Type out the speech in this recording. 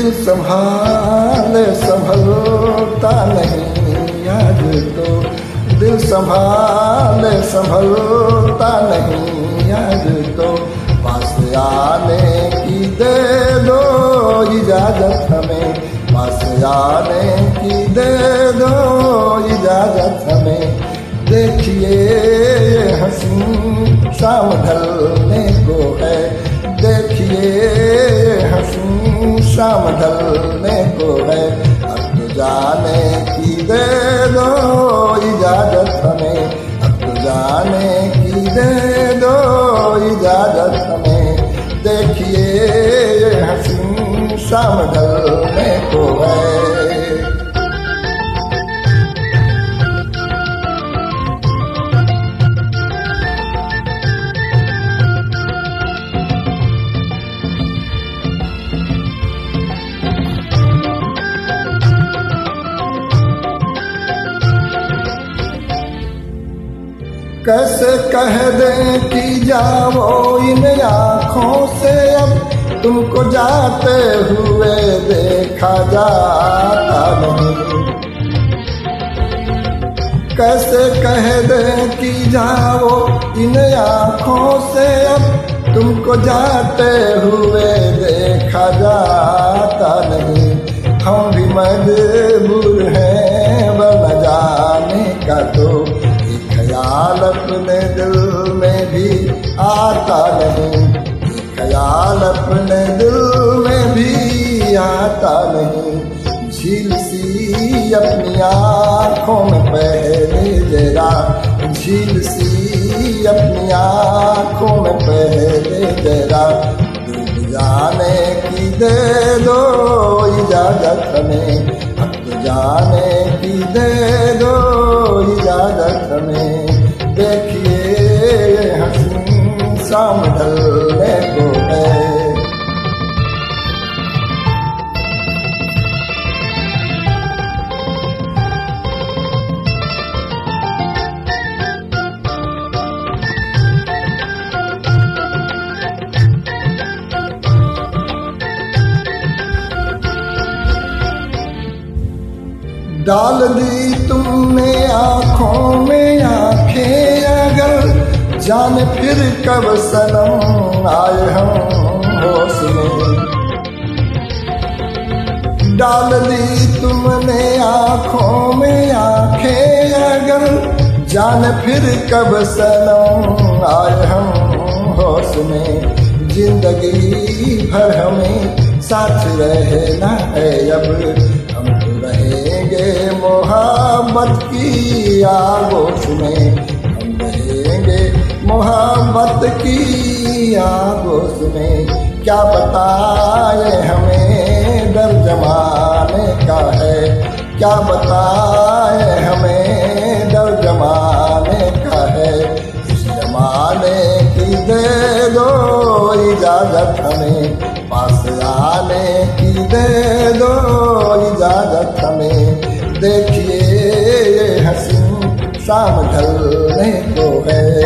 दिल संभाले, संभलता नहीं, याद तो दिल संभाले, संभलता नहीं आज तो पास आने की दे दो इजाज़त हमें, पास आने की दे दो इजाज़त हमें। देखिए हसी शाम ढलने शाम ढलने को है। कैसे कह दें कि जाओ इन आँखों से? अब तुमको जाते हुए देखा जाता नहीं। कैसे कह दें कि जाओ इन आँखों से? अब तुमको जाते हुए देखा जाता नहीं। हम भी मजबूर हैं बन जाने का तो अपने दिल में भी आता नहीं। ख्याल अपने दिल में भी आता नहीं। झील सी अपनी आँखों में पहले जरा। झील सी अपनी आँखों में पहले जरा। जाने की दे दो इजाज़त। डाल दी तुमने आँखों में आँखें, अगर जान फिर कब सनम आए हम होश में। डाल दी तुमने आँखों में आँखें, अगर जान फिर कब सनम आए हम होश में। ज़िंदगी भर हमें साथ रहना है अब। मोहब्बत की आगोश में हम रहेंगे। मोहब्बत की आगोश में क्या बताए हमें? डर जमाने का है। क्या बताए हमें? डर जमाने का है। इस जमाने की दे दो इजाज़त हमें। पास आने की दे दो इजाज़त हमें। देखिए शाम ढलने को है।